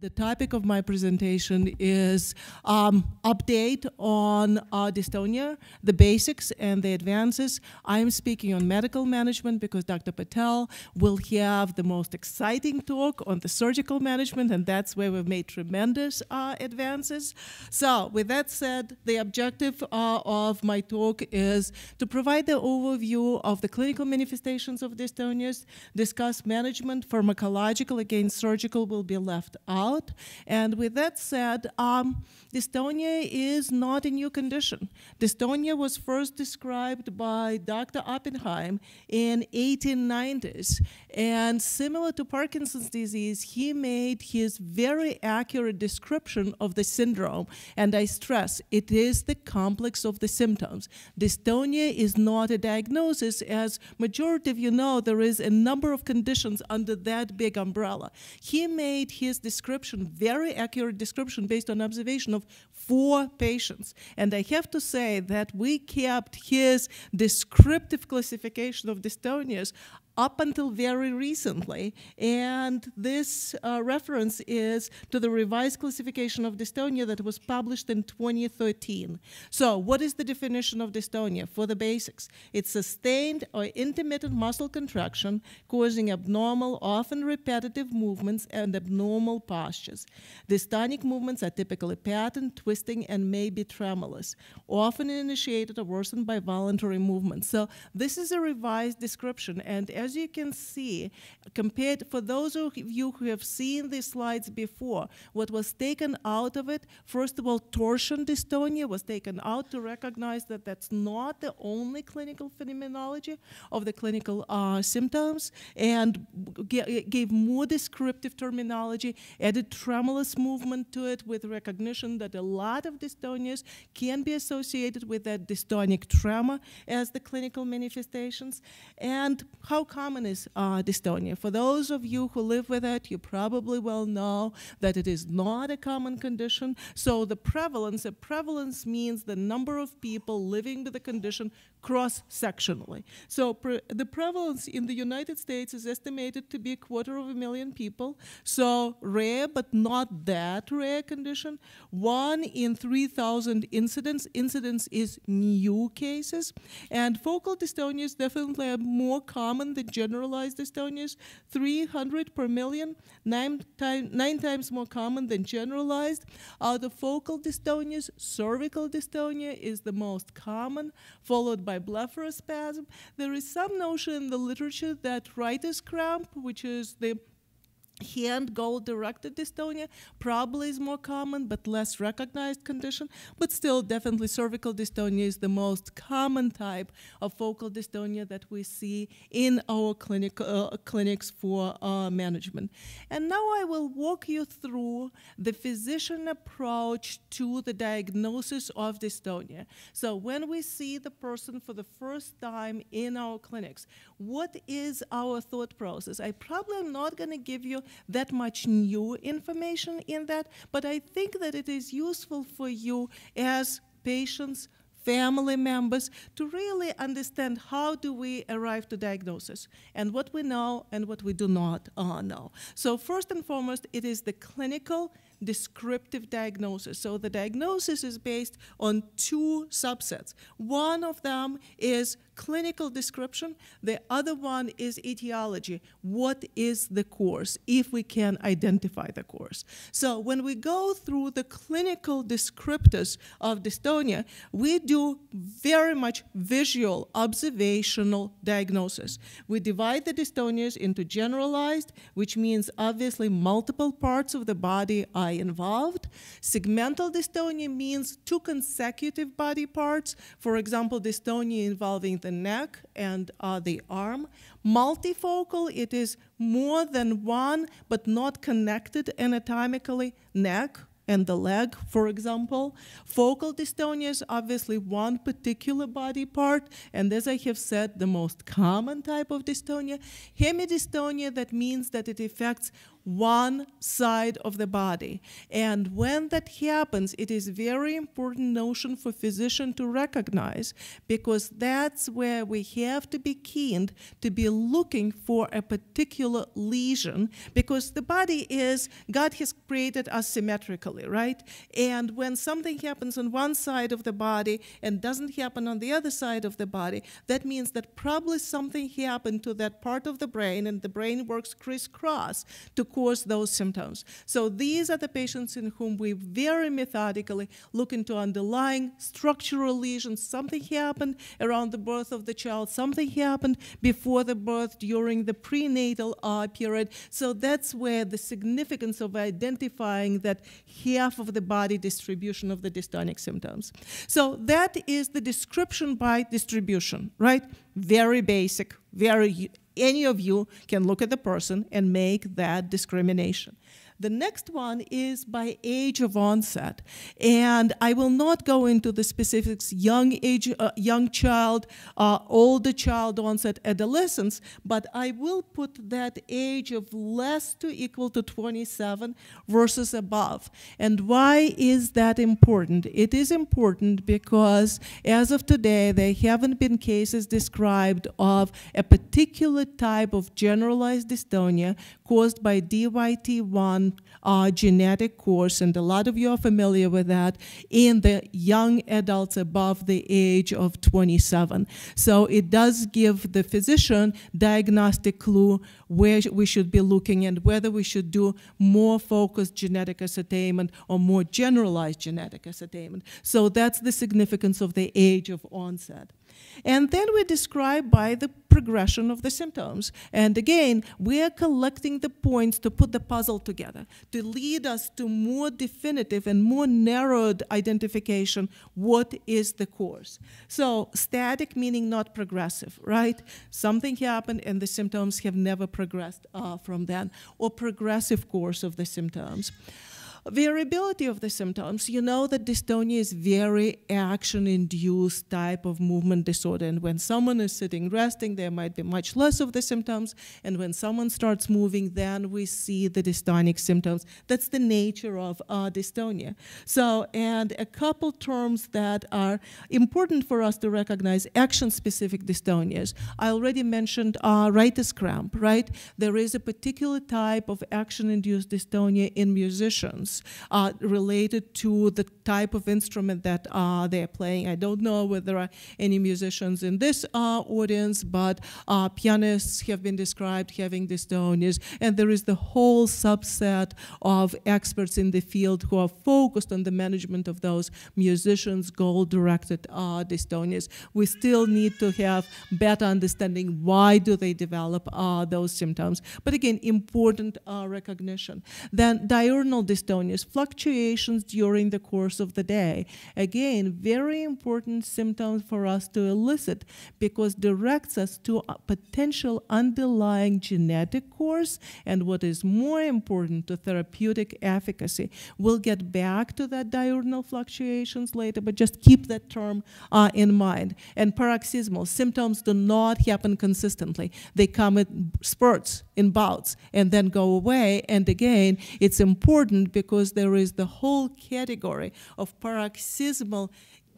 The topic of my presentation is um, update on uh, dystonia, the basics and the advances. I'm speaking on medical management because Dr. Patel will have the most exciting talk on the surgical management, and that's where we've made tremendous uh, advances. So, with that said, the objective uh, of my talk is to provide the overview of the clinical manifestations of dystonias, discuss management, pharmacological against surgical will be left out out. And with that said, um, dystonia is not a new condition. Dystonia was first described by Dr. Oppenheim in 1890s. And similar to Parkinson's disease, he made his very accurate description of the syndrome. And I stress, it is the complex of the symptoms. Dystonia is not a diagnosis, as majority of you know, there is a number of conditions under that big umbrella. He made his description description, very accurate description based on observation of four patients. And I have to say that we kept his descriptive classification of dystonias up until very recently. And this uh, reference is to the revised classification of dystonia that was published in 2013. So, what is the definition of dystonia? For the basics, it's sustained or intermittent muscle contraction causing abnormal, often repetitive movements and abnormal postures. Dystonic movements are typically patterned, twisting, and may be tremulous, often initiated or worsened by voluntary movements. So, this is a revised description, and as you can see, compared for those of you who have seen these slides before, what was taken out of it, first of all, torsion dystonia was taken out to recognize that that's not the only clinical phenomenology of the clinical uh, symptoms, and gave more descriptive terminology, added tremulous movement to it with recognition that a lot of dystonias can be associated with that dystonic tremor as the clinical manifestations, and how common is uh, dystonia. For those of you who live with it, you probably will know that it is not a common condition. So the prevalence, a prevalence means the number of people living with the condition cross-sectionally. So pre the prevalence in the United States is estimated to be a quarter of a million people. So rare, but not that rare condition. One in 3,000 incidents. Incidence is new cases. And focal dystonias definitely are more common than generalized dystonias. 300 per million, nine, time, nine times more common than generalized. Out of focal dystonias, cervical dystonia is the most common, followed by by blepharospasm. There is some notion in the literature that writer's cramp, which is the hand goal directed dystonia probably is more common but less recognized condition. But still definitely cervical dystonia is the most common type of focal dystonia that we see in our clinic, uh, clinics for uh, management. And now i will walk you through the physician approach to the diagnosis of dystonia. So when we see the person for the first time in our clinics what is our thought process i probably am not going to give you that much new information in that, but I think that it is useful for you as patients, family members to really understand how do we arrive to diagnosis and what we know and what we do not uh, know. So first and foremost, it is the clinical descriptive diagnosis. So the diagnosis is based on two subsets. One of them is clinical description, the other one is etiology. What is the course, if we can identify the course? So when we go through the clinical descriptors of dystonia, we do very much visual, observational diagnosis. We divide the dystonias into generalized, which means obviously multiple parts of the body are involved. Segmental dystonia means two consecutive body parts. For example, dystonia involving the neck and uh, the arm. Multifocal, it is more than one but not connected anatomically, neck, and the leg, for example. Focal dystonia is obviously one particular body part, and as I have said, the most common type of dystonia. Hemidystonia, that means that it affects one side of the body. And when that happens, it is very important notion for physician to recognize because that's where we have to be keen to be looking for a particular lesion because the body is, God has created us symmetrically, right? And when something happens on one side of the body and doesn't happen on the other side of the body, that means that probably something happened to that part of the brain and the brain works crisscross to cause those symptoms. So these are the patients in whom we very methodically look into underlying structural lesions. Something happened around the birth of the child, something happened before the birth during the prenatal uh, period. So that's where the significance of identifying that half of the body distribution of the dystonic symptoms. So that is the description by distribution, right? Very basic, very any of you can look at the person and make that discrimination. The next one is by age of onset. And I will not go into the specifics young age, uh, young child, uh, older child onset, adolescence, but I will put that age of less to equal to 27 versus above. And why is that important? It is important because as of today, there haven't been cases described of a particular type of generalized dystonia caused by DYT1 uh, genetic course, and a lot of you are familiar with that, in the young adults above the age of 27. So it does give the physician diagnostic clue where we should be looking and whether we should do more focused genetic ascertainment or more generalized genetic ascertainment. So that's the significance of the age of onset. And then we describe by the progression of the symptoms. And again, we are collecting the points to put the puzzle together, to lead us to more definitive and more narrowed identification what is the course. So static meaning not progressive, right? Something happened and the symptoms have never progressed uh, from then, or progressive course of the symptoms. Variability of the symptoms. You know that dystonia is very action-induced type of movement disorder. And when someone is sitting resting, there might be much less of the symptoms. And when someone starts moving, then we see the dystonic symptoms. That's the nature of uh, dystonia. So, and a couple terms that are important for us to recognize action-specific dystonias. I already mentioned uh, writer's cramp, right? There is a particular type of action-induced dystonia in musicians uh, related to the type of instrument that uh, they're playing. I don't know whether there are any musicians in this uh, audience, but uh, pianists have been described having dystonias, and there is the whole subset of experts in the field who are focused on the management of those musicians' goal-directed uh, dystonias. We still need to have better understanding why do they develop uh, those symptoms. But again, important recognition. Then diurnal dystonia fluctuations during the course of the day. Again, very important symptoms for us to elicit because directs us to a potential underlying genetic course and what is more important to therapeutic efficacy. We'll get back to that diurnal fluctuations later, but just keep that term uh, in mind. And paroxysmal symptoms do not happen consistently. They come in spurts, in bouts, and then go away. And again, it's important because because there is the whole category of paroxysmal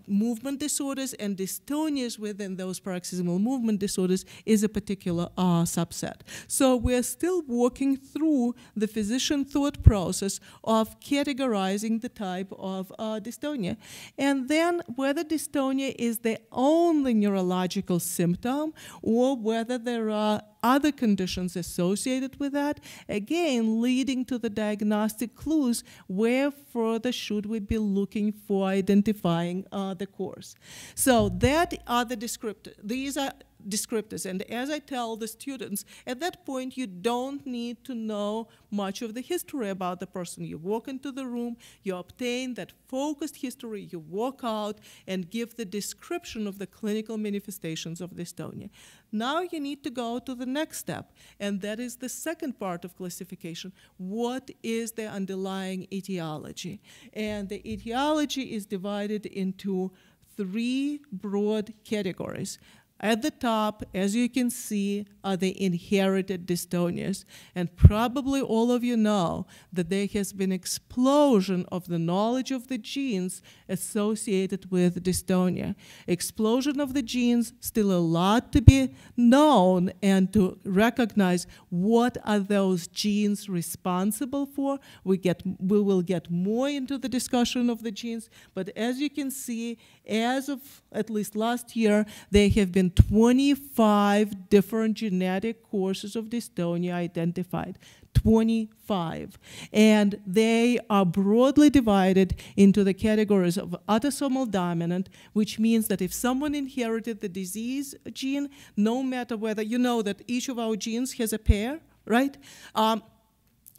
movement disorders and dystonias within those paroxysmal movement disorders is a particular uh, subset. So we're still working through the physician thought process of categorizing the type of uh, dystonia. And then whether dystonia is the only neurological symptom or whether there are other conditions associated with that, again, leading to the diagnostic clues where further should we be looking for identifying uh, the course. So that are the descriptors. These are descriptors. And as I tell the students, at that point, you don't need to know much of the history about the person. You walk into the room, you obtain that focused history, you walk out and give the description of the clinical manifestations of dystonia. Now you need to go to the next step, and that is the second part of classification. What is the underlying etiology? And the etiology is divided into three broad categories At the top, as you can see, are the inherited dystonias. And probably all of you know that there has been explosion of the knowledge of the genes associated with dystonia. Explosion of the genes, still a lot to be known and to recognize what are those genes responsible for. We, get, we will get more into the discussion of the genes, but as you can see, as of at least last year, there have been 25 different genetic causes of dystonia identified. 25. And they are broadly divided into the categories of autosomal dominant, which means that if someone inherited the disease gene, no matter whether, you know that each of our genes has a pair, right? Um,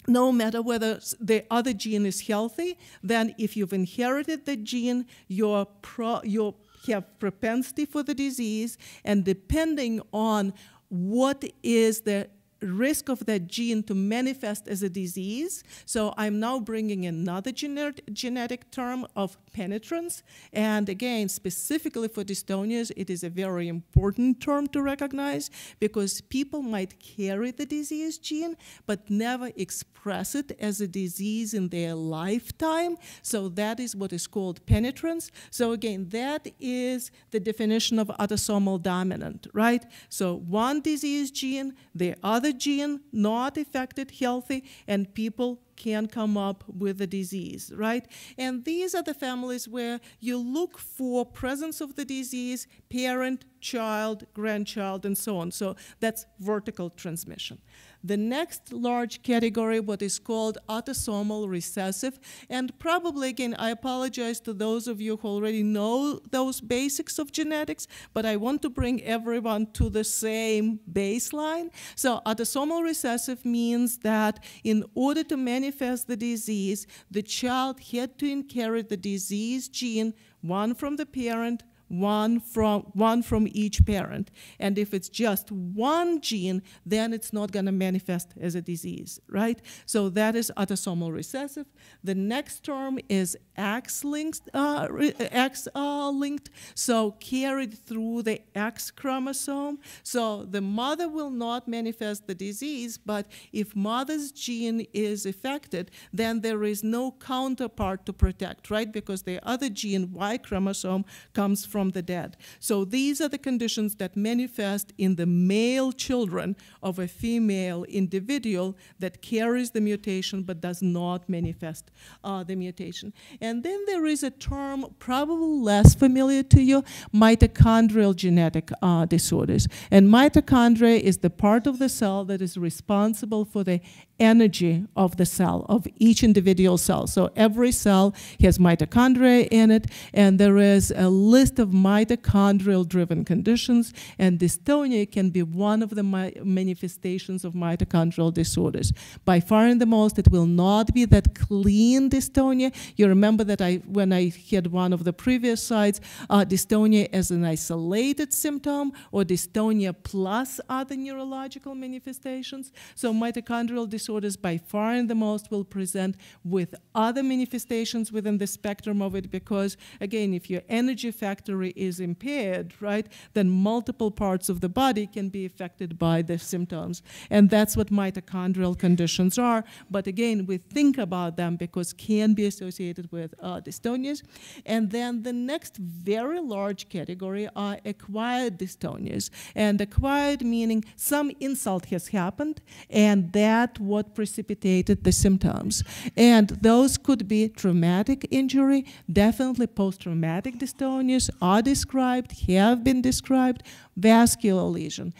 no matter whether the other gene is healthy, then if you've inherited the gene, your pro, you have propensity for the disease, and depending on what is the risk of that gene to manifest as a disease. So I'm now bringing another genetic, genetic term of penetrance. And again, specifically for dystonias, it is a very important term to recognize because people might carry the disease gene but never express it as a disease in their lifetime. So that is what is called penetrance. So again, that is the definition of autosomal dominant, right? So one disease gene, the other gene not affected, healthy, and people can come up with the disease, right? And these are the families where you look for presence of the disease, parent, child, grandchild, and so on. So that's vertical transmission. The next large category, what is called autosomal recessive, and probably again, I apologize to those of you who already know those basics of genetics, but I want to bring everyone to the same baseline. So autosomal recessive means that in order to manifest the disease, the child had to inherit the disease gene, one from the parent, one from, one from each parent. And if it's just one gene, then it's not going to manifest as a disease, right? So that is autosomal recessive. The next term is X-linked, uh, X-linked, so carried through the X chromosome. So the mother will not manifest the disease, but if mother's gene is affected, then there is no counterpart to protect, right? Because the other gene, Y chromosome, comes from the dead. So these are the conditions that manifest in the male children of a female individual that carries the mutation but does not manifest uh, the mutation. And then there is a term probably less familiar to you, mitochondrial genetic uh, disorders. And mitochondria is the part of the cell that is responsible for the energy of the cell, of each individual cell. So every cell has mitochondria in it, and there is a list of mitochondrial driven conditions, and dystonia can be one of the manifestations of mitochondrial disorders. By far and the most, it will not be that clean dystonia. You remember that I, when I had one of the previous slides, uh, dystonia as an isolated symptom, or dystonia plus other neurological manifestations. So mitochondrial disorders disorders by far and the most will present with other manifestations within the spectrum of it because, again, if your energy factory is impaired, right, then multiple parts of the body can be affected by the symptoms. And that's what mitochondrial conditions are. But again, we think about them because can be associated with uh, dystonias. And then the next very large category are acquired dystonias. And acquired meaning some insult has happened, and that what precipitated the symptoms. And those could be traumatic injury, definitely post-traumatic dystonias are described, have been described, vascular lesion,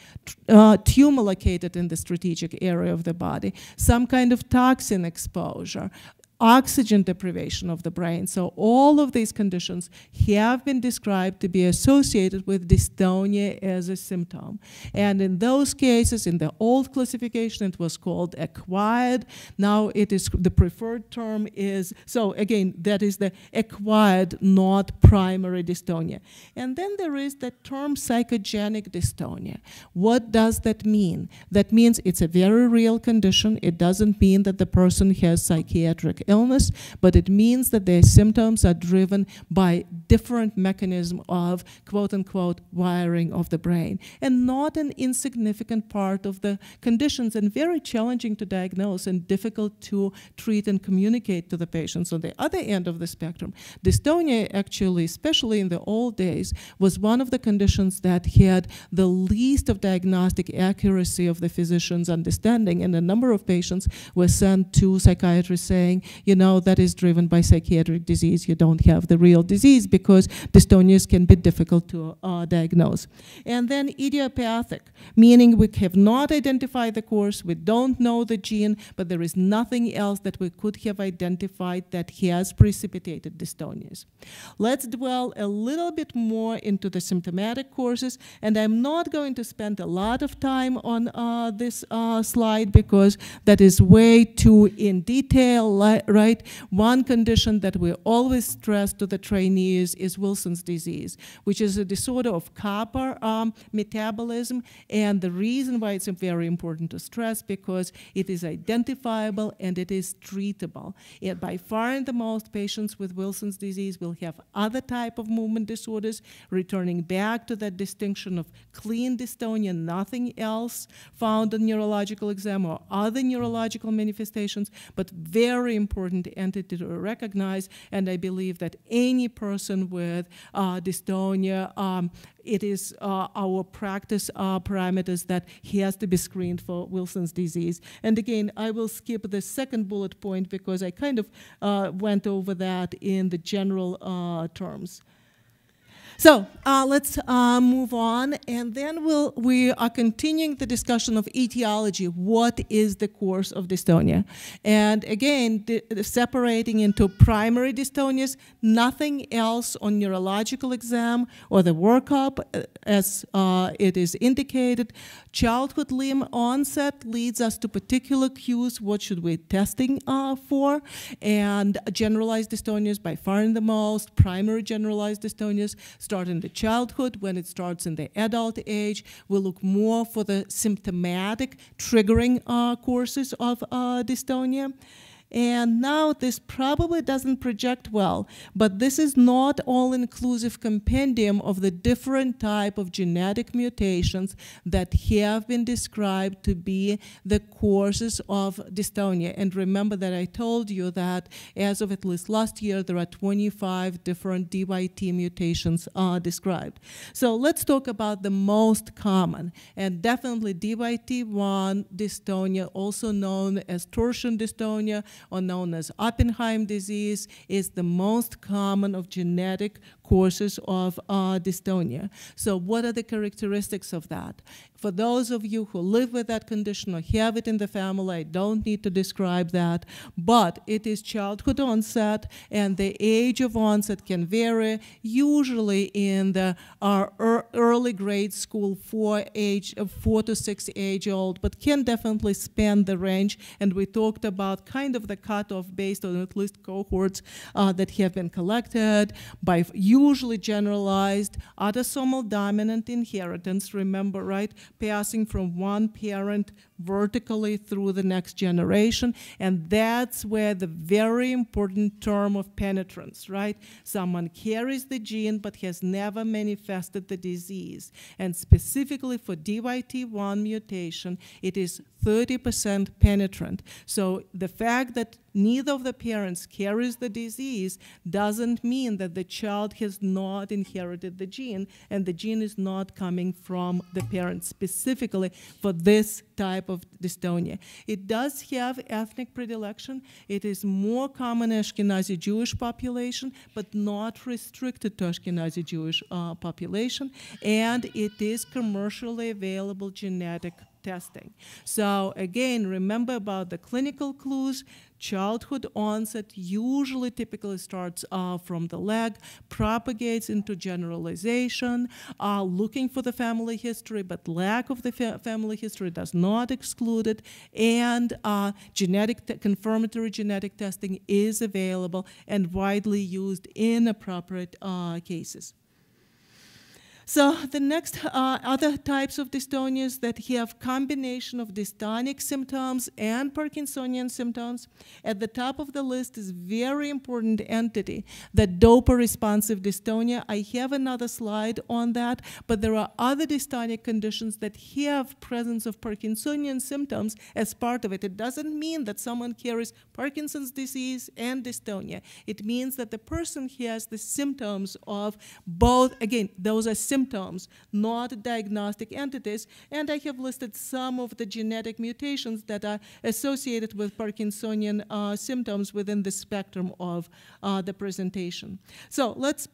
uh, tumor located in the strategic area of the body, some kind of toxin exposure, oxygen deprivation of the brain. So all of these conditions have been described to be associated with dystonia as a symptom. And in those cases, in the old classification, it was called acquired. Now it is the preferred term is, so again, that is the acquired, not primary dystonia. And then there is the term psychogenic dystonia. What does that mean? That means it's a very real condition. It doesn't mean that the person has psychiatric illness, but it means that their symptoms are driven by different mechanism of quote unquote wiring of the brain and not an insignificant part of the conditions and very challenging to diagnose and difficult to treat and communicate to the patients. On the other end of the spectrum, dystonia actually, especially in the old days, was one of the conditions that had the least of diagnostic accuracy of the physician's understanding and a number of patients were sent to psychiatrists saying, you know, that is driven by psychiatric disease, you don't have the real disease because dystonias can be difficult to uh, diagnose. And then idiopathic, meaning we have not identified the cause, we don't know the gene, but there is nothing else that we could have identified that has precipitated dystonias. Let's dwell a little bit more into the symptomatic courses, and I'm not going to spend a lot of time on uh, this uh, slide because that is way too in detail, right? One condition that we always stress to the trainees is Wilson's disease, which is a disorder of copper um, metabolism. And the reason why it's very important to stress because it is identifiable and it is treatable. It, by far and the most, patients with Wilson's disease will have other type of movement disorders, returning back to that distinction of clean dystonia, nothing else found in neurological exam or other neurological manifestations, but very important entity to recognize. And I believe that any person with uh, dystonia, um, it is uh, our practice uh, parameters that he has to be screened for Wilson's disease. And again, I will skip the second bullet point because I kind of uh, went over that in the general uh, terms. So uh, let's uh, move on, and then we'll, we are continuing the discussion of etiology. What is the cause of dystonia? And again, separating into primary dystonias, nothing else on neurological exam or the workup uh, as uh, it is indicated. Childhood limb onset leads us to particular cues. What should we testing uh, for? And generalized dystonias by far and the most, primary generalized dystonias start in the childhood. When it starts in the adult age, we look more for the symptomatic triggering uh, courses of uh, dystonia. And now this probably doesn't project well, but this is not all-inclusive compendium of the different type of genetic mutations that have been described to be the causes of dystonia. And remember that I told you that as of at least last year, there are 25 different DYT mutations uh, described. So let's talk about the most common, and definitely DYT1 dystonia, also known as torsion dystonia, or known as Oppenheim disease, is the most common of genetic causes of uh, dystonia. So what are the characteristics of that? For those of you who live with that condition or have it in the family, I don't need to describe that, but it is childhood onset, and the age of onset can vary, usually in the uh, early grade school, four, age, uh, four to six age old, but can definitely span the range, and we talked about kind of the cutoff based on at least cohorts uh, that have been collected by usually generalized autosomal dominant inheritance, remember, right? Passing from one parent vertically through the next generation. And that's where the very important term of penetrance, right? Someone carries the gene but has never manifested the disease. And specifically for DYT1 mutation, it is 30% penetrant. So the fact that neither of the parents carries the disease doesn't mean that the child has not inherited the gene and the gene is not coming from the parents specifically for this type of dystonia. It does have ethnic predilection. It is more common in Ashkenazi Jewish population, but not restricted to Ashkenazi Jewish uh, population. And it is commercially available genetic testing. So again, remember about the clinical clues. Childhood onset usually typically starts uh, from the leg, propagates into generalization, uh, looking for the family history, but lack of the fa family history does not exclude it, and uh, genetic confirmatory genetic testing is available and widely used in appropriate uh, cases. So the next uh, other types of dystonias that have combination of dystonic symptoms and Parkinsonian symptoms. At the top of the list is very important entity, the dopa responsive dystonia. I have another slide on that, but there are other dystonic conditions that have presence of Parkinsonian symptoms as part of it. It doesn't mean that someone carries Parkinson's disease and dystonia. It means that the person has the symptoms of both, again, those are symptoms, not diagnostic entities. And I have listed some of the genetic mutations that are associated with Parkinsonian uh, symptoms within the spectrum of uh, the presentation. So let's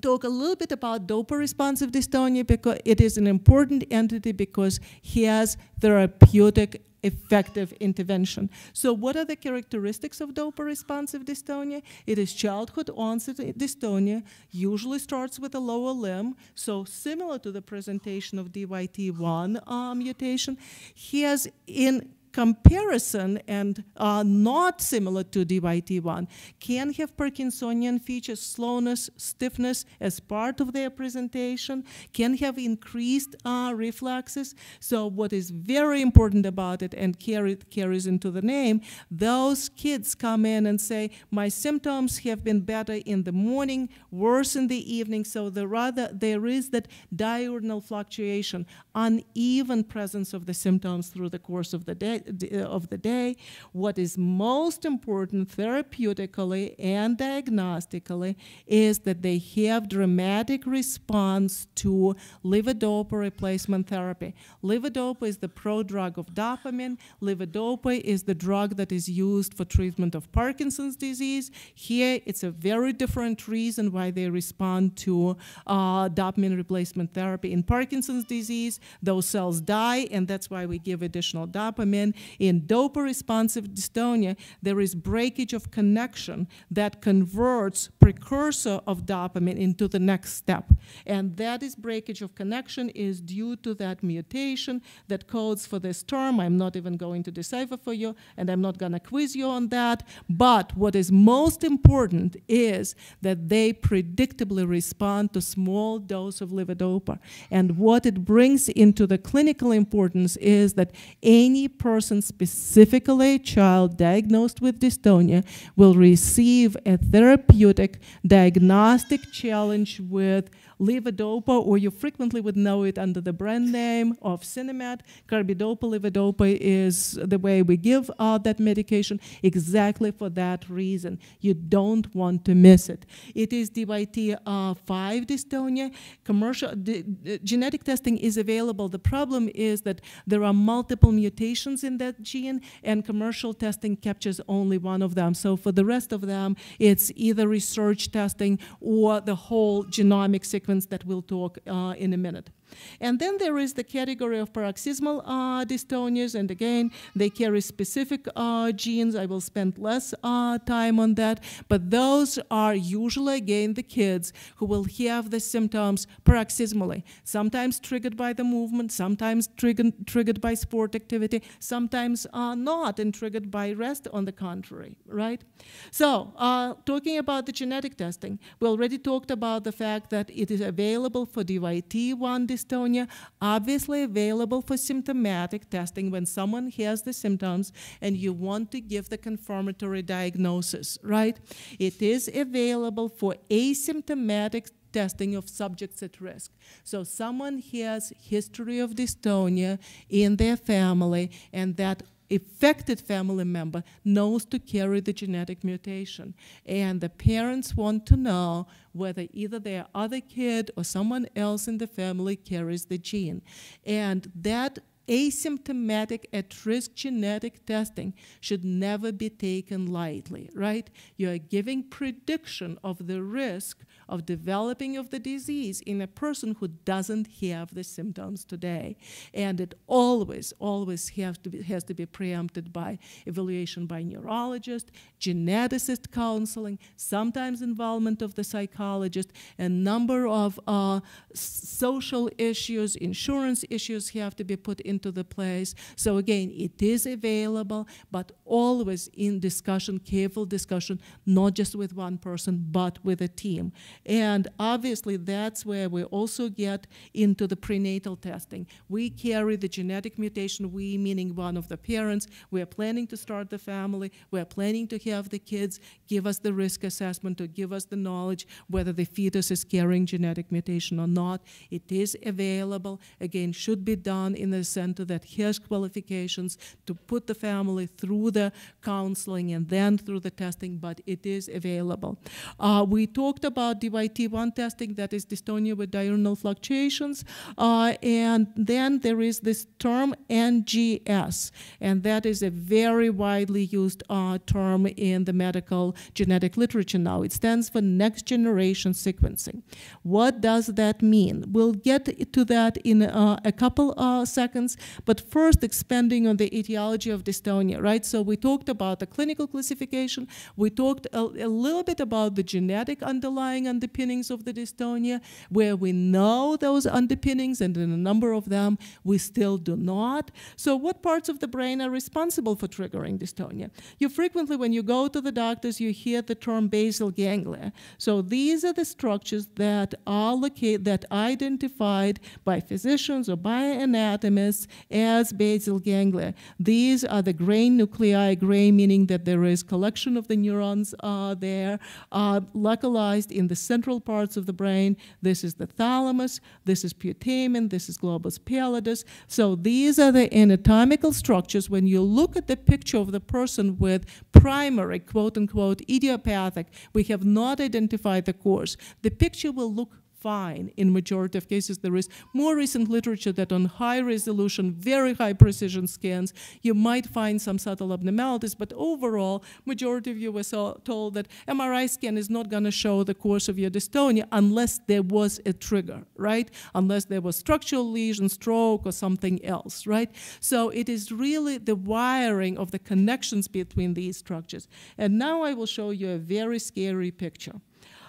talk a little bit about dopa responsive dystonia because it is an important entity because he has therapeutic effective intervention. So what are the characteristics of dopa responsive dystonia? It is childhood onset dystonia, usually starts with a lower limb, so similar to the presentation of DYT1 uh, mutation. He has in comparison and uh, not similar to DYT1 can have Parkinsonian features, slowness, stiffness as part of their presentation, can have increased uh, reflexes. So what is very important about it and carries into the name, those kids come in and say, my symptoms have been better in the morning, worse in the evening, so the rather there is that diurnal fluctuation, uneven presence of the symptoms through the course of the day, of the day. What is most important therapeutically and diagnostically is that they have dramatic response to levodopa replacement therapy. Levodopa is the prodrug of dopamine. Levodopa is the drug that is used for treatment of Parkinson's disease. Here, it's a very different reason why they respond to uh, dopamine replacement therapy. In Parkinson's disease, those cells die, and that's why we give additional dopamine. In dopa responsive dystonia, there is breakage of connection that converts precursor of dopamine into the next step. And that is breakage of connection is due to that mutation that codes for this term. I'm not even going to decipher for you, and I'm not going to quiz you on that. But what is most important is that they predictably respond to small dose of levodopa. And what it brings into the clinical importance is that any person person, specifically a child diagnosed with dystonia, will receive a therapeutic diagnostic challenge with levodopa, or you frequently would know it under the brand name of Sinemet. Carbidopa levodopa is the way we give that medication exactly for that reason. You don't want to miss it. It is DYT5 uh, dystonia. Commercial genetic testing is available. The problem is that there are multiple mutations in that gene, and commercial testing captures only one of them. So for the rest of them, it's either research testing or the whole genomic sequence that we'll talk uh, in a minute. And then there is the category of paroxysmal uh, dystonias, and again, they carry specific uh, genes. I will spend less uh, time on that, but those are usually, again, the kids who will have the symptoms paroxysmally, sometimes triggered by the movement, sometimes triggered, triggered by sport activity, sometimes uh, not, and triggered by rest on the contrary, right? So, uh, talking about the genetic testing, we already talked about the fact that it is available for DYT1 dystonia, obviously available for symptomatic testing when someone has the symptoms and you want to give the confirmatory diagnosis, right? It is available for asymptomatic testing of subjects at risk. So someone has history of dystonia in their family and that affected family member knows to carry the genetic mutation. And the parents want to know whether either their other kid or someone else in the family carries the gene. And that asymptomatic at-risk genetic testing should never be taken lightly, right? You are giving prediction of the risk of developing of the disease in a person who doesn't have the symptoms today. And it always, always has to be, has to be preempted by evaluation by neurologist, geneticist counseling, sometimes involvement of the psychologist, a number of uh, social issues, insurance issues have to be put in into the place. So again, it is available, but always in discussion, careful discussion, not just with one person, but with a team. And obviously, that's where we also get into the prenatal testing. We carry the genetic mutation, we meaning one of the parents. We are planning to start the family, we are planning to have the kids, give us the risk assessment to give us the knowledge whether the fetus is carrying genetic mutation or not. It is available, again, should be done in a center that has qualifications to put the family through the counseling and then through the testing, but it is available. Uh, we talked about DYT1 testing, that is dystonia with diurnal fluctuations, uh, and then there is this term NGS, and that is a very widely used uh, term in the medical genetic literature now. It stands for next generation sequencing. What does that mean? We'll get to that in uh, a couple uh, seconds, but first expanding on the etiology of dystonia, right? So we talked about the clinical classification, we talked a, a little bit about the genetic underlying underpinnings of the dystonia, where we know those underpinnings, and in a number of them, we still do not. So what parts of the brain are responsible for triggering dystonia? You frequently, when you go to the doctors, you hear the term basal ganglia. So these are the structures that are located, that identified by physicians or by anatomists as basal ganglia. These are the gray nuclei, gray meaning that there is collection of the neurons uh, there, uh, localized in the central parts of the brain. This is the thalamus, this is putamen, this is globus pallidus. So these are the anatomical structures. When you look at the picture of the person with primary, quote unquote, idiopathic, we have not identified the cause. The picture will look fine in majority of cases. There is more recent literature that on high resolution, very high precision scans, you might find some subtle abnormalities, but overall, majority of you were so told that MRI scan is not going to show the course of your dystonia unless there was a trigger, right? Unless there was structural lesion, stroke, or something else, right? So it is really the wiring of the connections between these structures. And now I will show you a very scary picture.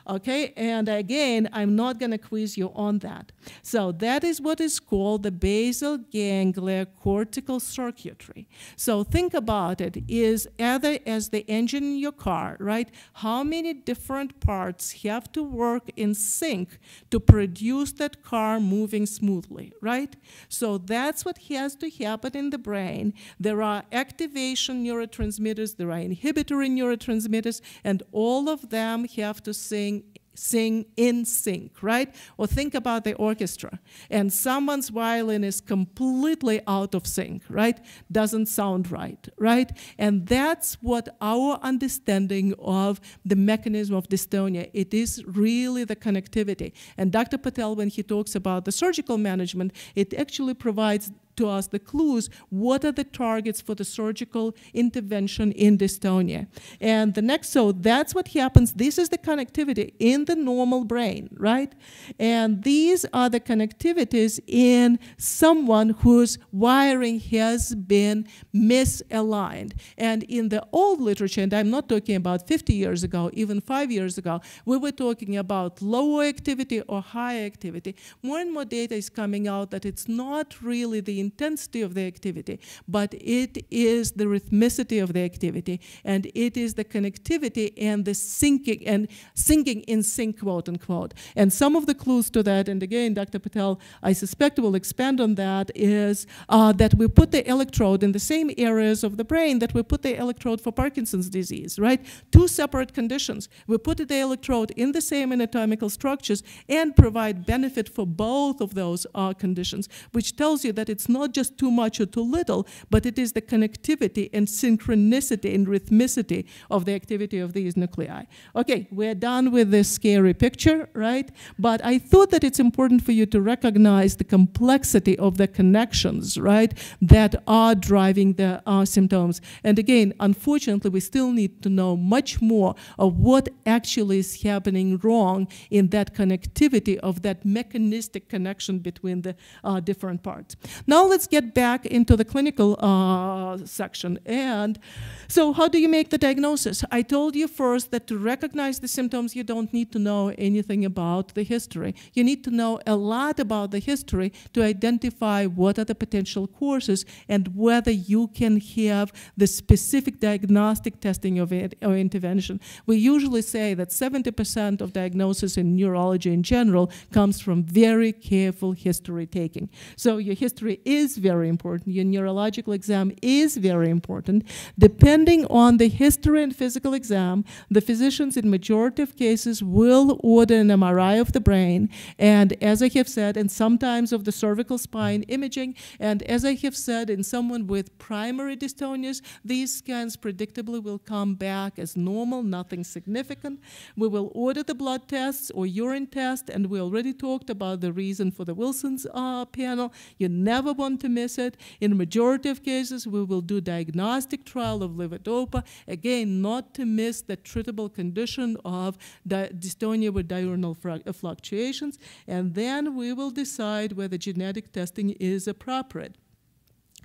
Okay, and again, I'm not going to quiz you on that. So that is what is called the basal ganglia cortical circuitry. So think about it is either as the engine in your car, right? How many different parts have to work in sync to produce that car moving smoothly, right? So that's what has to happen in the brain. There are activation neurotransmitters, there are inhibitory neurotransmitters, and all of them have to sing sing in sync, right? Or think about the orchestra and someone's violin is completely out of sync, right? Doesn't sound right, right? And that's what our understanding of the mechanism of dystonia. It is really the connectivity. And Dr. Patel, when he talks about the surgical management, it actually provides to us the clues what are the targets for the surgical intervention in dystonia. And the next, so that's what happens. This is the connectivity in the normal brain, right? And these are the connectivities in someone whose wiring has been misaligned. And in the old literature, and I'm not talking about 50 years ago, even five years ago, we were talking about low activity or high activity. More and more data is coming out that it's not really the intensity of the activity, but it is the rhythmicity of the activity, and it is the connectivity and the syncing and syncing in sync, quote unquote. And some of the clues to that, and again, Dr. Patel, I suspect will expand on that, is uh, that we put the electrode in the same areas of the brain that we put the electrode for Parkinson's disease, right? Two separate conditions. We put the electrode in the same anatomical structures and provide benefit for both of those uh, conditions, which tells you that it's not not just too much or too little, but it is the connectivity and synchronicity and rhythmicity of the activity of these nuclei. Okay, we're done with this scary picture, right? But I thought that it's important for you to recognize the complexity of the connections, right, that are driving the uh, symptoms. And again, unfortunately, we still need to know much more of what actually is happening wrong in that connectivity of that mechanistic connection between the uh, different parts. Now let's get back into the clinical uh, section. And so how do you make the diagnosis? I told you first that to recognize the symptoms, you don't need to know anything about the history. You need to know a lot about the history to identify what are the potential causes and whether you can have the specific diagnostic testing of it or intervention. We usually say that 70% of diagnosis in neurology in general comes from very careful history taking. So your history is very important. Your neurological exam is very important. Depending on the history and physical exam, the physicians in majority of cases will order an MRI of the brain, and as I have said, and sometimes of the cervical spine imaging, and as I have said, in someone with primary dystonias, these scans predictably will come back as normal, nothing significant. We will order the blood tests or urine test, and we already talked about the reason for the Wilson's uh, panel. You never want to miss it. In majority of cases, we will do diagnostic trial of levodopa, again, not to miss the treatable condition of dystonia with diurnal fluctuations, and then we will decide whether genetic testing is appropriate.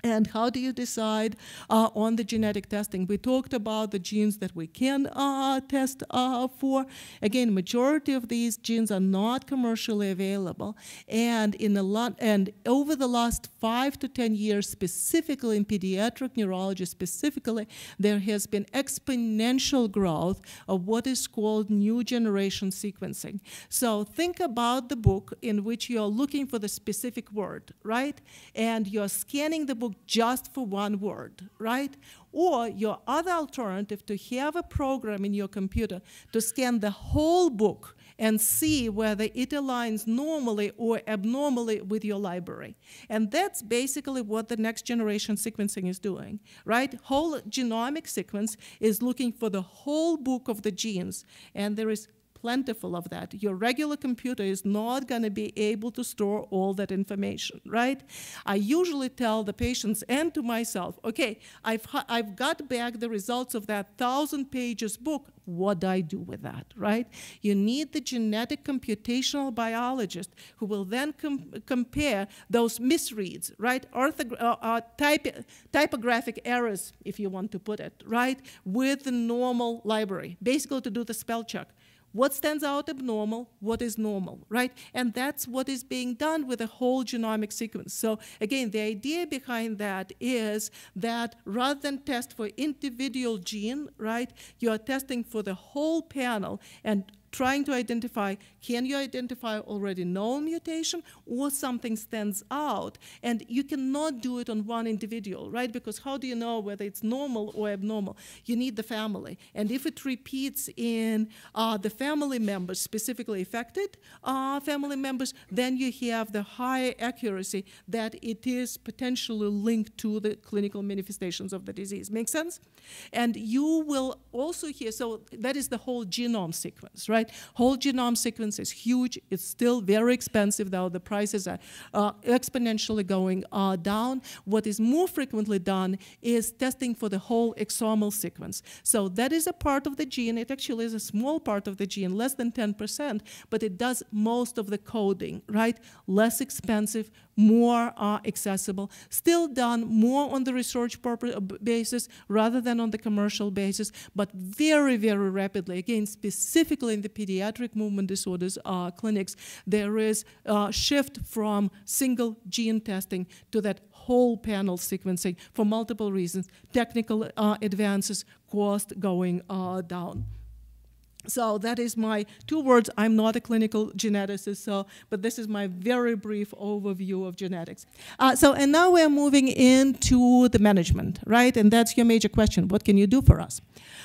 And how do you decide uh, on the genetic testing? We talked about the genes that we can uh, test uh, for. Again, majority of these genes are not commercially available, and in a lot, and over the last five to ten years, specifically in pediatric neurology, specifically, there has been exponential growth of what is called new generation sequencing. So think about the book in which you are looking for the specific word, right? And you're scanning the book just for one word, right? Or your other alternative to have a program in your computer to scan the whole book and see whether it aligns normally or abnormally with your library. And that's basically what the next generation sequencing is doing, right? Whole genomic sequence is looking for the whole book of the genes, and there is plentiful of that. Your regular computer is not going to be able to store all that information, right? I usually tell the patients and to myself, okay, I've, I've got back the results of that thousand pages book. What do I do with that, right? You need the genetic computational biologist who will then com compare those misreads, right? Orthog uh, uh, type typographic errors, if you want to put it, right? With the normal library, basically to do the spell check what stands out abnormal, what is normal, right? And that's what is being done with a whole genomic sequence. So again, the idea behind that is that rather than test for individual gene, right, you are testing for the whole panel and trying to identify can you identify already known mutation or something stands out? And you cannot do it on one individual right? Because how do you know whether it's normal or abnormal? You need the family. And if it repeats in uh, the family members specifically affected uh, family members then you have the high accuracy that it is potentially linked to the clinical manifestations of the disease. Make sense? And you will also hear so that is the whole genome sequence right right? Whole genome sequence is huge. It's still very expensive, though the prices are uh, exponentially going uh, down. What is more frequently done is testing for the whole exomal sequence. So that is a part of the gene. It actually is a small part of the gene, less than 10%, but it does most of the coding, right? Less expensive, more uh, accessible, still done more on the research uh, basis rather than on the commercial basis, but very, very rapidly, again, specifically in the pediatric movement disorders uh, clinics, there is a shift from single gene testing to that whole panel sequencing for multiple reasons, technical uh, advances, cost going uh, down. So that is my two words. I'm not a clinical geneticist, so but this is my very brief overview of genetics. Uh, so and now we're moving into the management, right? And that's your major question. What can you do for us?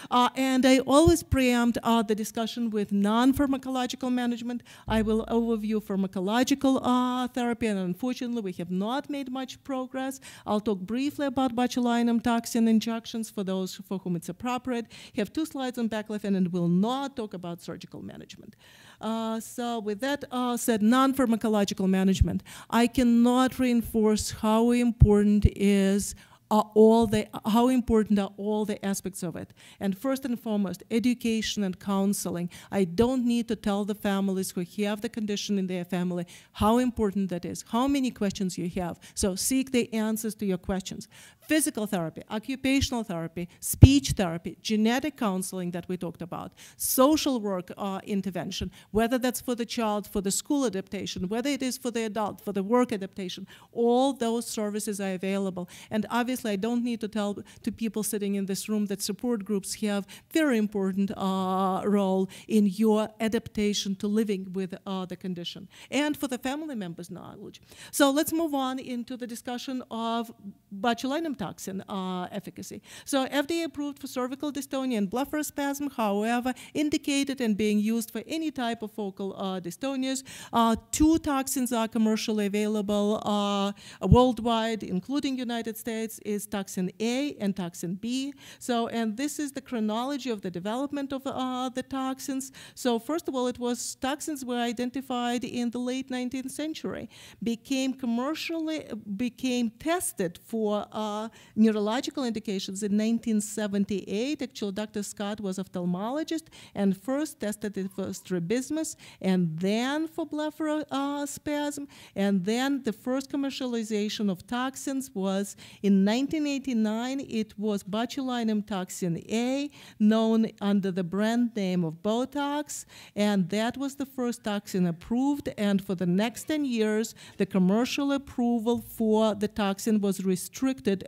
Uh, and I always preempt uh, the discussion with non-pharmacological management. I will overview pharmacological uh, therapy, and unfortunately, we have not made much progress. I'll talk briefly about botulinum toxin injections for those for whom it's appropriate. have two slides on baclofen and will not talk about surgical management. Uh, so with that uh, said, non-pharmacological management, I cannot reinforce how important is are all the how important are all the aspects of it. And first and foremost education and counseling. I don't need to tell the families who have the condition in their family how important that is how many questions you have. So seek the answers to your questions physical therapy occupational therapy speech therapy genetic counseling that we talked about social work uh, intervention whether that's for the child for the school adaptation whether it is for the adult for the work adaptation all those services are available and obviously I don't need to tell to people sitting in this room that support groups have very important uh, role in your adaptation to living with uh, the condition and for the family members' knowledge. So let's move on into the discussion of botulinum toxin uh, efficacy. So FDA approved for cervical dystonia and blepharospasm, however, indicated and being used for any type of focal uh, dystonias. Uh, two toxins are commercially available uh, worldwide, including United States is toxin A and toxin B. So, and this is the chronology of the development of uh, the toxins. So, first of all, it was toxins were identified in the late 19th century, became commercially, became tested for uh, neurological indications in 1978. Actually, Dr. Scott was ophthalmologist and first tested it for strabismus and then for blepharospasm. And then the first commercialization of toxins was in 1989, it was botulinum toxin A, known under the brand name of Botox, and that was the first toxin approved. And for the next 10 years, the commercial approval for the toxin was restricted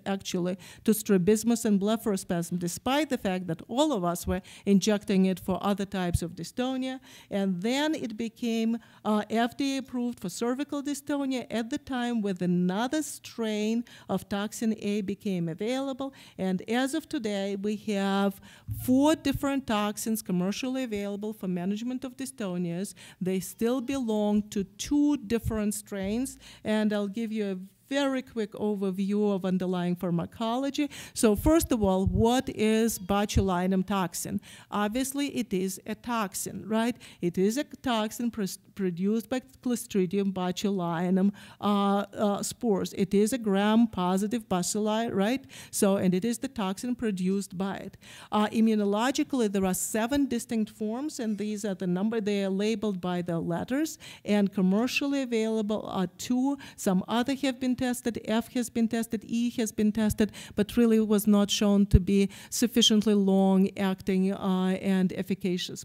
actually to strabismus and blepharospasm, despite the fact that all of us were injecting it for other types of dystonia. And then it became uh, FDA approved for cervical dystonia at the time with another strain of toxin A became available. And as of today, we have four different toxins commercially available for management of dystonias. They still belong to two different strains, and I'll give you a very quick overview of underlying pharmacology. So first of all, what is botulinum toxin? Obviously, it is a toxin, right? It is a toxin pr produced by Clostridium botulinum uh, uh, spores. It is a gram-positive bacilli, right? So, and it is the toxin produced by it. Uh, immunologically, there are seven distinct forms, and these are the number. They are labeled by the letters, and commercially available are two. Some other have been tested, F has been tested, E has been tested, but really was not shown to be sufficiently long acting uh, and efficacious.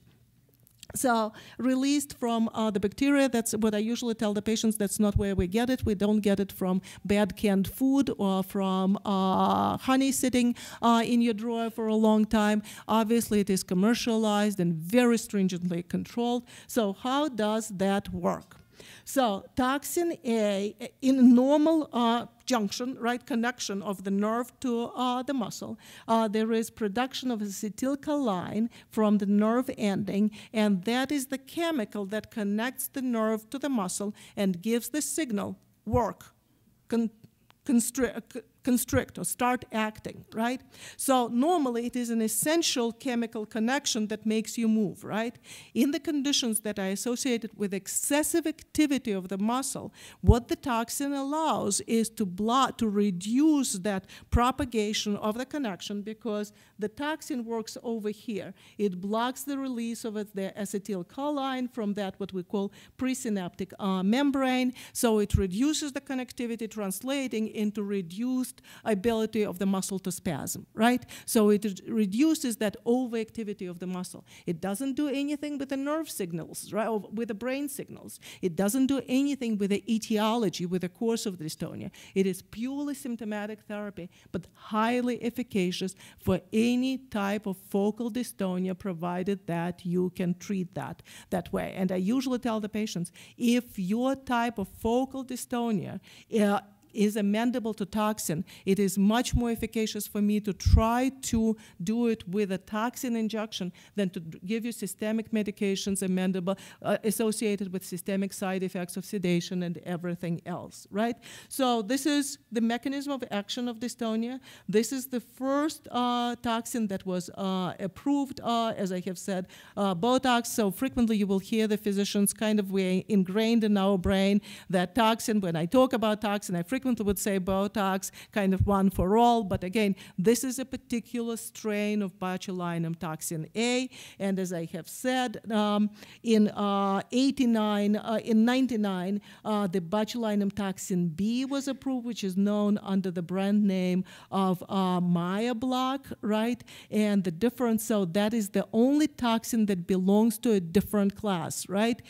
So released from uh, the bacteria, that's what I usually tell the patients, that's not where we get it. We don't get it from bad canned food or from uh, honey sitting uh, in your drawer for a long time. Obviously, it is commercialized and very stringently controlled. So how does that work? So toxin A in normal uh, junction, right, connection of the nerve to uh, the muscle, uh, there is production of acetylcholine from the nerve ending, and that is the chemical that connects the nerve to the muscle and gives the signal work, con- constrict or start acting, right? So normally it is an essential chemical connection that makes you move, right? In the conditions that are associated with excessive activity of the muscle, what the toxin allows is to block, to reduce that propagation of the connection because the toxin works over here. It blocks the release of the acetylcholine from that what we call presynaptic uh, membrane, so it reduces the connectivity, translating into reduced ability of the muscle to spasm, right? So it reduces that overactivity of the muscle. It doesn't do anything with the nerve signals, right, or with the brain signals. It doesn't do anything with the etiology, with the course of the dystonia. It is purely symptomatic therapy, but highly efficacious for any type of focal dystonia, provided that you can treat that that way. And I usually tell the patients, if your type of focal dystonia uh, is amendable to toxin, it is much more efficacious for me to try to do it with a toxin injection than to give you systemic medications amendable uh, associated with systemic side effects of sedation and everything else, right? So this is the mechanism of action of dystonia. This is the first uh, toxin that was uh, approved, uh, as I have said, uh, Botox. So frequently you will hear the physicians kind of ingrained in our brain that toxin, when I talk about toxin, I frequently would say Botox, kind of one for all, but again, this is a particular strain of botulinum toxin A, and as I have said, um, in uh, 89, uh, in 99, uh, the botulinum toxin B was approved, which is known under the brand name of uh, Myobloc, right? And the difference, so that is the only toxin that belongs to a different class, right?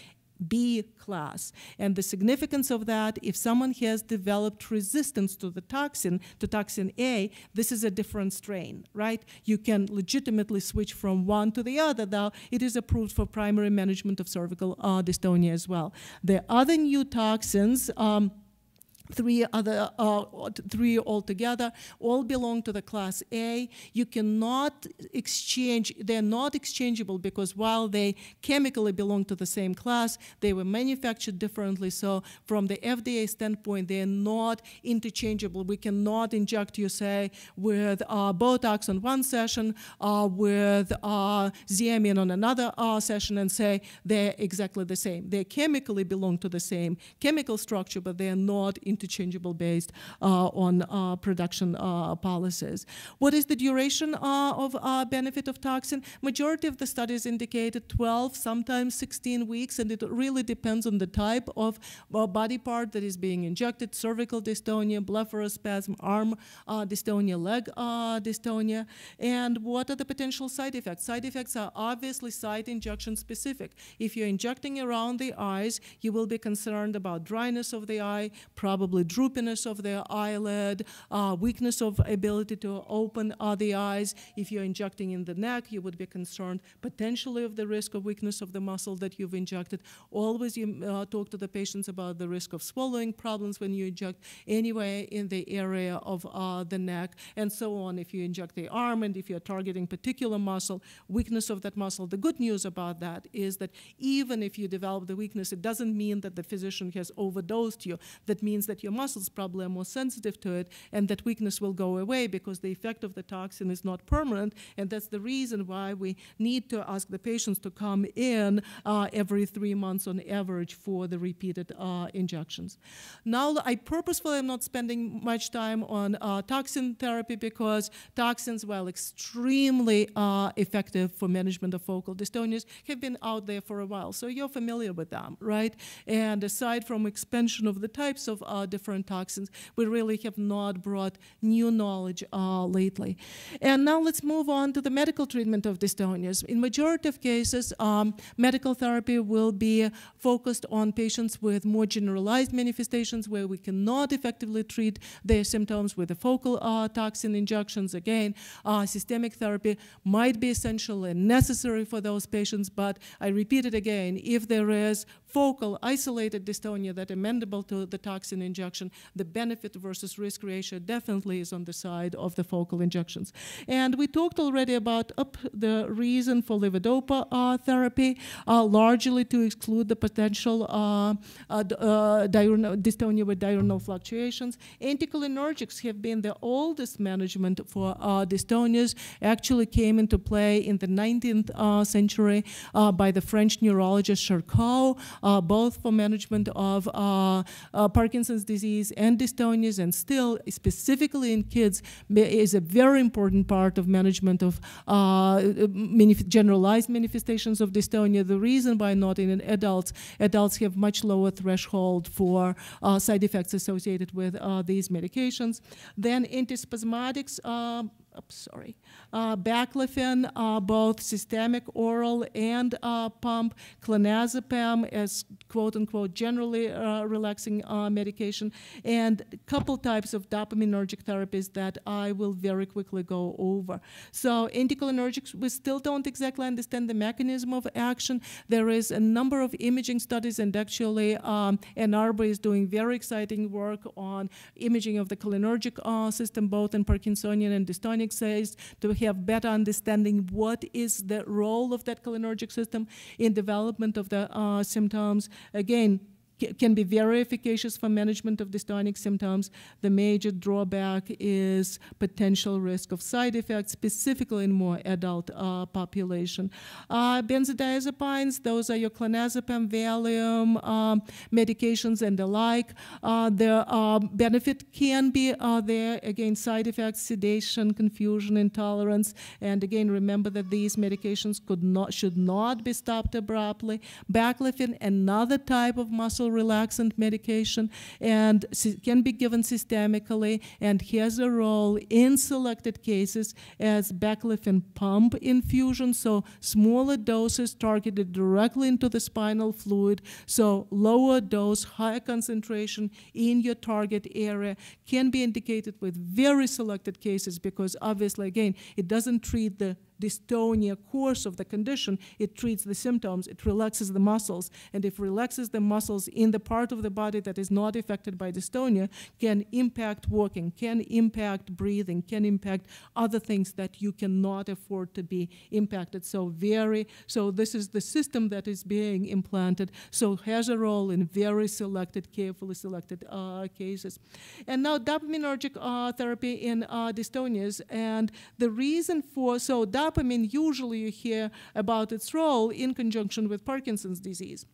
B class. And the significance of that, if someone has developed resistance to the toxin, to toxin A, this is a different strain, right? You can legitimately switch from one to the other, though it is approved for primary management of cervical uh, dystonia as well. The other new toxins, um, three other uh, three altogether all belong to the class a. You cannot exchange they're not exchangeable because while they chemically belong to the same class they were manufactured differently. So from the fda standpoint they're not interchangeable. We cannot inject you say with uh, botox on one session uh, with uh, Xeomin on another uh, session and say they're exactly the same. They chemically belong to the same chemical structure but they're not interchangeable based uh, on uh, production uh, policies. What is the duration of benefit of toxin? Majority of the studies indicated 12, sometimes 16 weeks, and it really depends on the type of body part that is being injected, cervical dystonia, blepharospasm, arm dystonia, leg dystonia, and what are the potential side effects? Side effects are obviously site injection specific. If you're injecting around the eyes, you will be concerned about dryness of the eye, probably probably droopiness of the eyelid, uh, weakness of ability to open uh, the eyes. If you're injecting in the neck, you would be concerned potentially of the risk of weakness of the muscle that you've injected. Always you uh, talk to the patients about the risk of swallowing problems when you inject anywhere in the area of uh, the neck and so on. If you inject the arm and if you're targeting particular muscle, weakness of that muscle. The good news about that is that even if you develop the weakness, it doesn't mean that the physician has overdosed you. That means that that your muscles probably are more sensitive to it and that weakness will go away because the effect of the toxin is not permanent. And that's the reason why we need to ask the patients to come in uh, every three months on average for the repeated uh, injections. Now, I purposefully am not spending much time on uh, toxin therapy because toxins, while extremely uh, effective for management of focal dystonias, have been out there for a while. So you're familiar with them, right? And aside from expansion of the types of uh, different toxins. We really have not brought new knowledge uh, lately. And now let's move on to the medical treatment of dystonias. In majority of cases, um, medical therapy will be focused on patients with more generalized manifestations where we cannot effectively treat their symptoms with the focal uh, toxin injections. Again, uh, systemic therapy might be essential and necessary for those patients, but I repeat it again, if there is focal isolated dystonia that amenable to the toxin injection, the benefit versus risk ratio definitely is on the side of the focal injections. And we talked already about the reason for levodopa uh, therapy, uh, largely to exclude the potential uh, uh, uh diurnal, dystonia with diurnal fluctuations. Anticholinergics have been the oldest management for uh, dystonias, actually came into play in the 19th century by the French neurologist Charcot, both for management of Parkinson's disease and dystonias, and still, specifically in kids, is a very important part of management of uh, manif generalized manifestations of dystonia. The reason why not in adults, adults have much lower threshold for uh, side effects associated with uh, these medications. Then antispasmodics, uh, oops, sorry, uh, baclofen, uh, both systemic, oral, and uh, pump, clonazepam as quote-unquote generally uh, relaxing uh, medication, and a couple types of dopaminergic therapies that I will very quickly go over. So anticholinergics, we still don't exactly understand the mechanism of action. There is a number of imaging studies, and actually um, Ann Arbor is doing very exciting work on imaging of the cholinergic uh, system, both in Parkinsonian and dystonic says to have better understanding what is the role of that cholinergic system in development of the uh, symptoms. Again, can be very efficacious for management of dystonic symptoms. The major drawback is potential risk of side effects, specifically in more adult uh, population. Uh, benzodiazepines, those are your clonazepam, Valium um, medications and the like. Uh, the um, benefit can be uh, there, again, side effects, sedation, confusion, intolerance, and again, remember that these medications could not, should not be stopped abruptly. Baclofen, another type of muscle muscle relaxant medication and can be given systemically and has a role in selected cases as baclofen pump infusion, so smaller doses targeted directly into the spinal fluid, so lower dose, higher concentration in your target area can be indicated with very selected cases because obviously, again, it doesn't treat the dystonia course of the condition, it treats the symptoms, it relaxes the muscles, and if relaxes the muscles in the part of the body that is not affected by dystonia, can impact walking, can impact breathing, can impact other things that you cannot afford to be impacted. So very, so this is the system that is being implanted, so has a role in very selected, carefully selected uh, cases. And now dopaminergic uh, therapy in uh, dystonias, and the reason for, so dopamine, usually you hear about its role in conjunction with Parkinson's disease.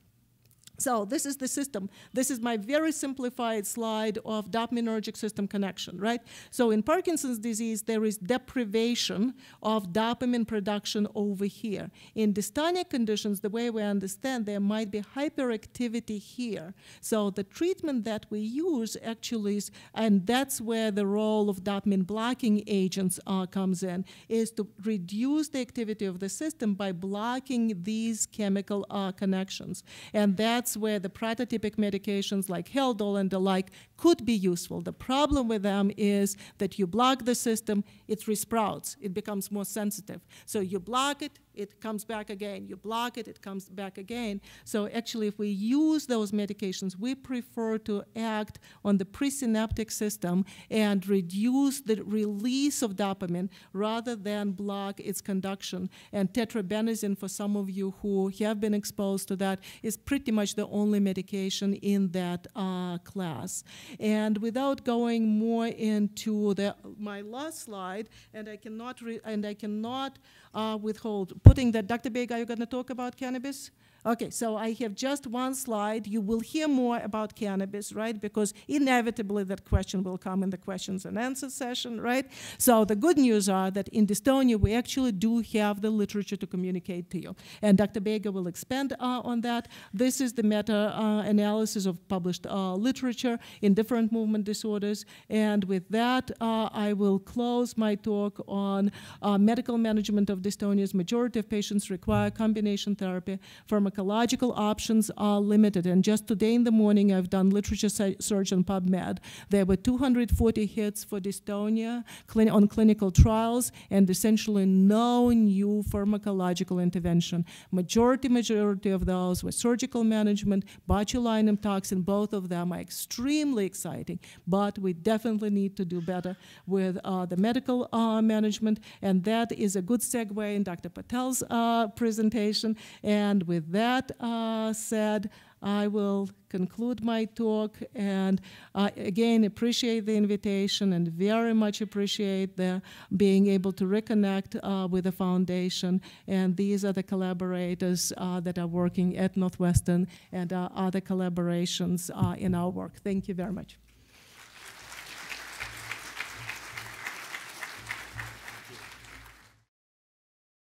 So this is the system. This is my very simplified slide of dopaminergic system connection, right? So in Parkinson's disease, there is deprivation of dopamine production over here. In dystonic conditions, the way we understand, there might be hyperactivity here. So the treatment that we use actually is, and that's where the role of dopamine blocking agents uh, comes in, is to reduce the activity of the system by blocking these chemical uh, connections. And that's that's where the prototypic medications like Haldol and the like could be useful. The problem with them is that you block the system, it resprouts, it becomes more sensitive. So you block it, it comes back again. You block it, it comes back again. So actually, if we use those medications, we prefer to act on the presynaptic system and reduce the release of dopamine rather than block its conduction. And tetrabenazine, for some of you who have been exposed to that, is pretty much the only medication in that uh, class. And without going more into the, my last slide, and I cannot, and I cannot Uh, withhold. Putting that, Dr. Bega, are you going to talk about cannabis? Okay, so I have just one slide. You will hear more about cannabis, right? Because inevitably that question will come in the questions and answers session, right? So the good news are that in dystonia we actually do have the literature to communicate to you. And Dr. Bega will expand uh, on that. This is the meta-analysis uh, of published uh, literature in different movement disorders. And with that, uh, I will close my talk on uh, medical management of dystonias. Majority of patients require combination therapy, pharmacology, pharmacological options are limited. And just today in the morning, I've done literature search on PubMed. There were 240 hits for dystonia on clinical trials, and essentially no new pharmacological intervention. Majority, majority of those were surgical management, botulinum toxin. Both of them are extremely exciting, but we definitely need to do better with uh, the medical uh, management, and that is a good segue in Dr. Patel's uh, presentation. And with that, that uh, said, I will conclude my talk and uh, again appreciate the invitation and very much appreciate the being able to reconnect uh, with the foundation and these are the collaborators uh, that are working at Northwestern and uh, other collaborations uh, in our work. Thank you very much.